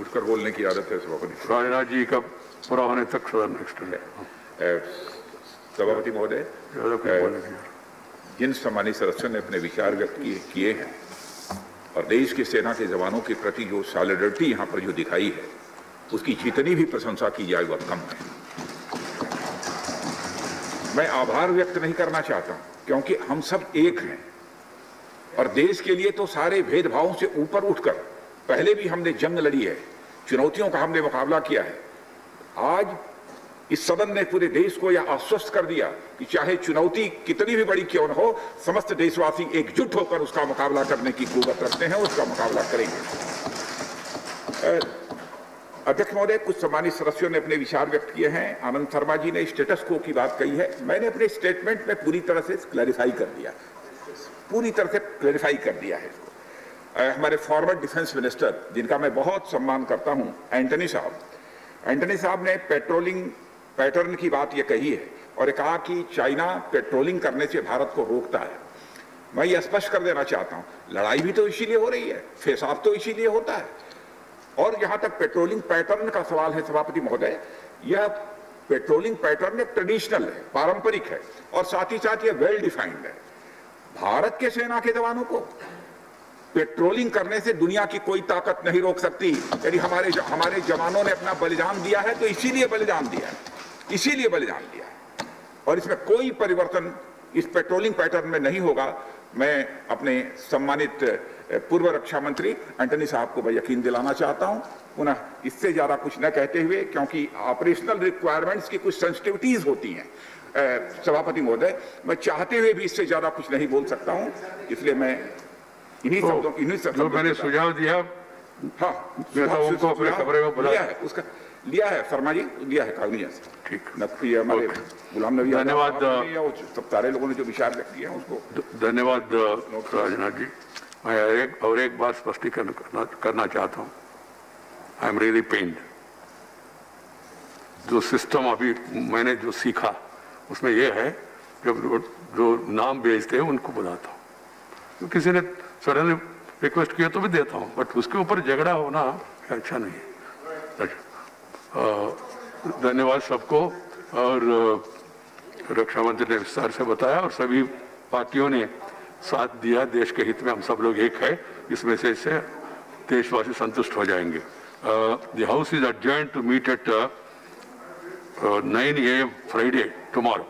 उठकर बोलने की आदत है सभापति राजनाथ जी का पूरा होने तक सदन एक्सटेंड अ, सभापति महोदय जिन सम्मानित सदस्यों ने अपने विचार व्यक्त किए किए हैं और देश की सेना के जवानों के प्रति जो सॉलिडरिटी यहाँ पर जो दिखाई है उसकी जितनी भी प्रशंसा की जाए वह कम है। मैं आभार व्यक्त नहीं करना चाहता क्योंकि हम सब एक हैं और देश के लिए तो सारे भेदभावों से ऊपर उठकर पहले भी हमने जंग लड़ी है, चुनौतियों का हमने मुकाबला किया है। आज इस सदन ने पूरे देश को यह आश्वस्त कर दिया कि चाहे चुनौती कितनी भी बड़ी क्यों न हो, समस्त देशवासी एकजुट होकर उसका मुकाबला करने की कुवत रखते हैं, उसका मुकाबला करेंगे। अध्यक्ष महोदय, कुछ सम्मानित सदस्यों ने अपने विचार व्यक्त किए हैं। आनंद शर्मा जी ने स्टेटस को की बात कही है। मैंने अपने स्टेटमेंट में पूरी तरह से क्लैरिफाई कर दिया। पूरी तरह से क्लैरिफाई कर दिया है। इसको हमारे फॉर्मर डिफेंस मिनिस्टर जिनका मैं बहुत सम्मान करता हूँ एंटनी साहब। एंटनी साहब ने पेट्रोलिंग पैटर्न की बात ये कही है और ये कहा कि चाइना पेट्रोलिंग करने से भारत को रोकता है। मैं ये स्पष्ट कर देना चाहता हूँ, लड़ाई भी तो इसीलिए हो रही है, फेसाब तो इसीलिए होता है। और यहाँ तक पेट्रोलिंग पैटर्न का सवाल है सभापति महोदय, यह पेट्रोलिंग पैटर्न ट्रेडिशनल है, पारंपरिक है, और साथ ही साथ यह वेल डिफाइंड है। भारत के सेना के जवानों को पेट्रोलिंग करने से दुनिया की कोई ताकत नहीं रोक सकती। यदि हमारे हमारे जवानों ने अपना बलिदान दिया है तो इसीलिए बलिदान दिया है। इसीलिए बलिदान दिया है। और इसमें कोई परिवर्तन इस पेट्रोलिंग पैटर्न में नहीं होगा। मैं अपने सम्मानित पूर्व रक्षा मंत्री एंटनी साहब को मैं यकीन दिलाना चाहता हूँ। पुनः इससे ज़्यादा कुछ न कहते हुए, क्योंकि ऑपरेशनल रिक्वायरमेंट्स की कुछ सेंसिटिविटीज होती हैं। सभापति महोदय, मैं चाहते हुए भी इससे ज़्यादा कुछ नहीं बोल सकता हूँ, इसलिए मैं इन्हीं शब्दों इन्हीं जो शब्दों मैंने सुझाव दिया हाँ नेताओं को अपने कमरे में बुला- लिया है उसका लिया है शर्मा जी लिया है ठीक। नकवी हमारे गुलाम नबी धन्यवाद, सब सारे लोगों ने जो विचार व्यक्त हैं उसको। धन्यवाद राजनाथ जी। मैं एक और एक बात स्पष्टीकरण करना, करना चाहता हूँ। आई एम रियली पेन्ड जो सिस्टम अभी मैंने जो सीखा उसमें यह है जब जो- जो नाम भेजते हैं उनको बुलाता हूँ। तो किसी ने सडनली रिक्वेस्ट किया तो भी देता हूँ बट उसके ऊपर झगड़ा होना अच्छा नहीं है। अच्छा। धन्यवाद सबको, और रक्षा मंत्री ने विस्तार से बताया, और सभी पार्टियों ने साथ दिया, देश के हित में हम सब लोग एक है इस मैसेज से देशवासी संतुष्ट हो जाएँगे। The house is adjourned to meet at nine a m Friday tomorrow